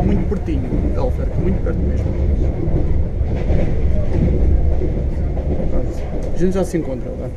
lá muito pertinho da oferta, muito perto mesmo. A gente já se encontra lá.